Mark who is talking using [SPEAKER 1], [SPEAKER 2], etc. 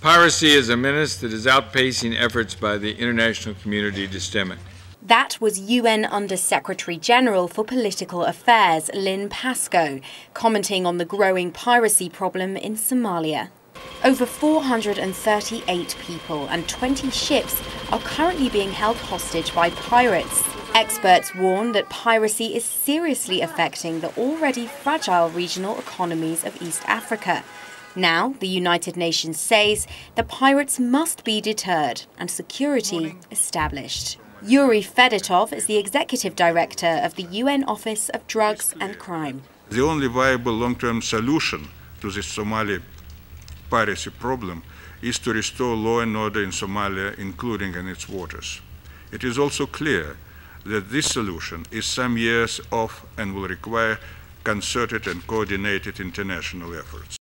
[SPEAKER 1] Piracy is a menace that is outpacing efforts by the international community to stem it.
[SPEAKER 2] That was UN Under Secretary General for Political Affairs Lynn Pascoe commenting on the growing piracy problem in Somalia. Over 438 people and 20 ships are currently being held hostage by pirates. Experts warn that piracy is seriously affecting the already fragile regional economies of East Africa. Now, the United Nations says the pirates must be deterred and security established. Yuri Fedotov is the executive director of the UN Office of Drugs and Crime.
[SPEAKER 3] The only viable long term solution to the Somali piracy problem is to restore law and order in Somalia, including in its waters. It is also clear that this solution is some years off and will require concerted and coordinated international efforts.